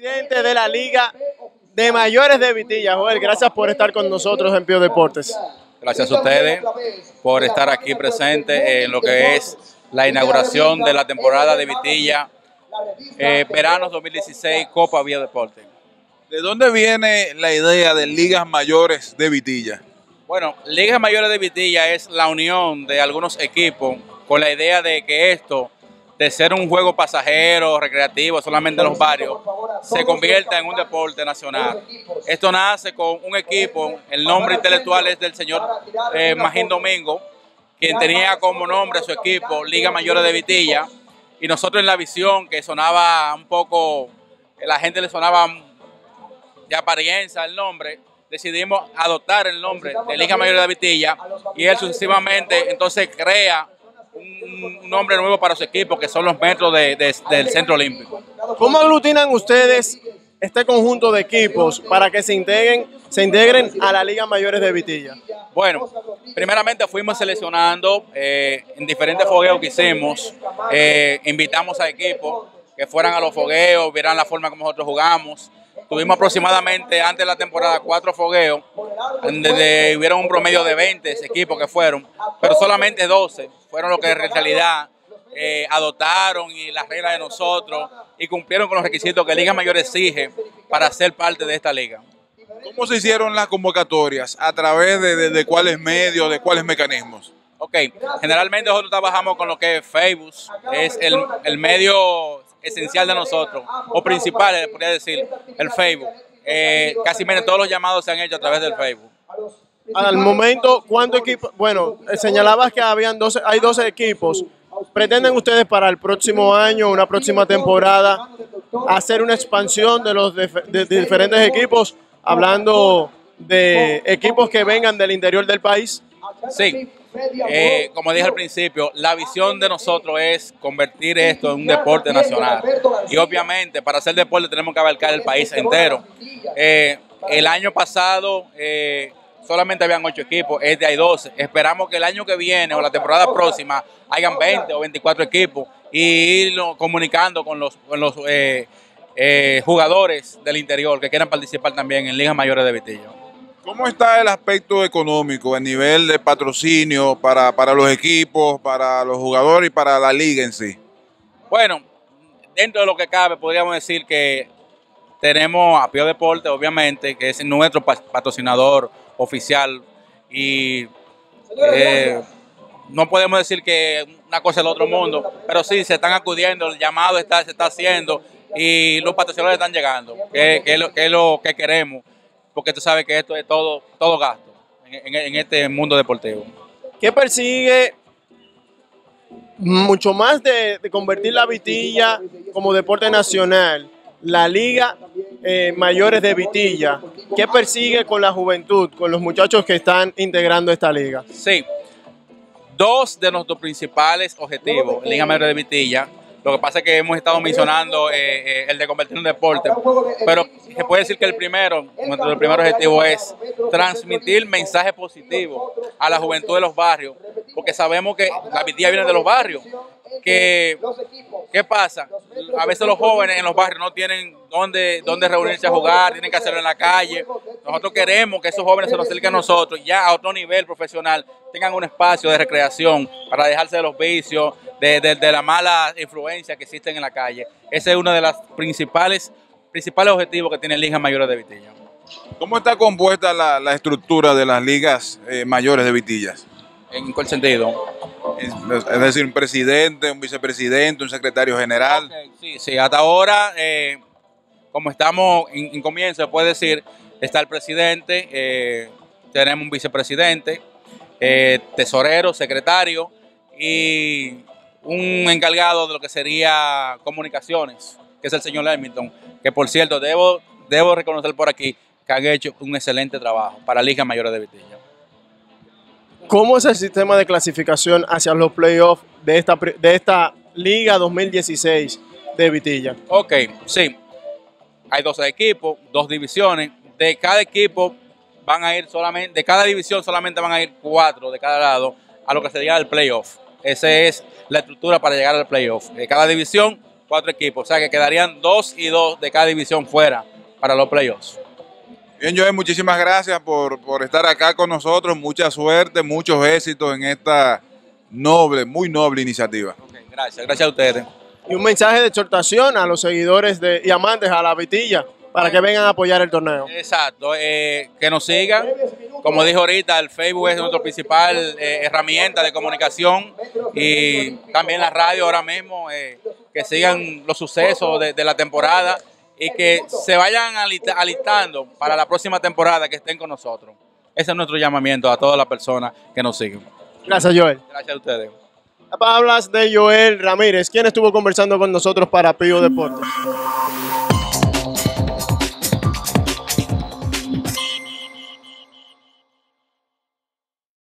Presidente de la Liga de Mayores de Vitilla. Joel, gracias por estar con nosotros en Pío Deportes. Gracias a ustedes por estar aquí presentes en lo que es la inauguración de la temporada de Vitilla eh, verano 2016 Copa Vía Deporte. ¿De dónde viene la idea de ligas mayores de Vitilla? Bueno, Ligas Mayores de Vitilla es la unión de algunos equipos con la idea de que esto, de ser un juego pasajero, recreativo, solamente en los barrios, se convierta en un deporte nacional. Esto nace con un equipo, el nombre intelectual es del señor eh, Magín Domingo, quien tenía como nombre su equipo Liga Mayores de Vitilla, y nosotros en la visión que sonaba un poco, la gente le sonaba de apariencia el nombre, decidimos adoptar el nombre de Liga Mayor de Vitilla y él sucesivamente entonces crea un, nombre nuevo para su equipo que son los metros del Centro Olímpico. ¿Cómo aglutinan ustedes este conjunto de equipos para que se integren, se integren a la Liga Mayores de Vitilla? Bueno, primeramente fuimos seleccionando eh, en diferentes fogueos que hicimos, eh, invitamos a equipos que fueran a los fogueos, vieran la forma como nosotros jugamos, Tuvimos aproximadamente antes de la temporada cuatro fogueos, donde hubieron un promedio de 20 equipos que fueron, pero solamente 12 fueron los que en realidad eh, adoptaron y las reglas de nosotros y cumplieron con los requisitos que Liga Mayor exige para ser parte de esta liga. ¿Cómo se hicieron las convocatorias? ¿A través de, cuáles medios, de cuáles mecanismos? Ok, generalmente nosotros trabajamos con lo que es Facebook, es el, el medio esencial de nosotros, o principal, podría decir, el Facebook. Eh, casi todos los llamados se han hecho a través del Facebook. Al momento, ¿cuántos equipos? Bueno, eh, señalabas que habían 12, hay 12 equipos. ¿Pretenden ustedes para el próximo año, una próxima temporada, hacer una expansión de los de diferentes equipos, hablando de equipos que vengan del interior del país? Sí, eh, como dije al principio, la visión de nosotros es convertir esto en un deporte nacional. Y obviamente para hacer deporte tenemos que abarcar el país entero. Eh, el año pasado eh, solamente habían ocho equipos, este hay 12. Esperamos que el año que viene o la temporada próxima hayan 20 o 24 equipos y ir comunicando con los, con los jugadores del interior que quieran participar también en ligas mayores de Vitillo. ¿Cómo está el aspecto económico, el nivel de patrocinio para, los equipos, para los jugadores y para la liga en sí? Bueno, dentro de lo que cabe, podríamos decir que tenemos a Pío Deporte, obviamente, que es nuestro patrocinador oficial y eh, no podemos decir que una cosa es el otro mundo, pero sí se están acudiendo, el llamado está, se está haciendo y los patrocinadores están llegando, que, que es lo que queremos porque tú sabes que esto es todo, todo gasto en, este mundo deportivo. ¿Qué persigue mucho más de, convertir la vitilla como deporte nacional? La liga eh, mayores de Vitilla, ¿qué persigue con la juventud, con los muchachos que están integrando esta liga? Sí, dos de nuestros principales objetivos, Liga Mayores de Vitilla, lo que pasa es que hemos estado mencionando eh, eh, el de convertir en deporte, pero se puede decir que el primero, nuestro primer objetivo es transmitir mensajes positivos a la juventud de los barrios, porque sabemos que la vitilla viene de los barrios. Que, ¿Qué pasa? A veces los jóvenes en los barrios no tienen dónde, dónde reunirse a jugar, tienen que hacerlo en la calle. Nosotros queremos que esos jóvenes se nos acerquen a nosotros, ya a otro nivel profesional, tengan un espacio de recreación para dejarse de los vicios, de, la mala influencia que existen en la calle. Ese es uno de los principales, principales objetivos que tiene Liga Mayores de Vitilla. ¿Cómo está compuesta la, estructura de las ligas eh, mayores de Vitillas? ¿En cuál sentido? Es, decir, un presidente, un vicepresidente, un secretario general. sí, sí, hasta ahora, eh, como estamos en, comienzo, se puede decir, está el presidente, eh, tenemos un vicepresidente, tesorero, secretario y un encargado de lo que sería comunicaciones, que es el señor Lemington, que por cierto, debo, debo reconocer por aquí que han hecho un excelente trabajo para Liga Mayores de Vitilla. ¿Cómo es el sistema de clasificación hacia los playoffs de esta, de esta Liga 2016 de Vitilla? Ok, sí. Hay 12 equipos, dos divisiones. De cada equipo van a ir solamente, de cada división solamente van a ir cuatro de cada lado a lo que sería el playoff. Esa es la estructura para llegar al playoff. De cada división, cuatro equipos. O sea que quedarían dos y dos de cada división fuera para los playoffs. Bien, Joel, muchísimas gracias por, por estar acá con nosotros. Mucha suerte, muchos éxitos en esta noble, muy noble iniciativa. Okay, gracias, gracias a ustedes. Y un mensaje de exhortación a los seguidores de, y amantes a la vitilla para que vengan a apoyar el torneo. Exacto, eh, que nos sigan. Como dijo ahorita, el Facebook es nuestra principal eh, herramienta de comunicación y también la radio ahora mismo, eh, que sigan los sucesos de, de, la temporada y que se vayan alistando para la próxima temporada que estén con nosotros. Ese es nuestro llamamiento a todas las personas que nos siguen. Gracias, Joel. Gracias a ustedes. Hablas de Joel Ramírez, quien estuvo conversando con nosotros para Pío Deportes.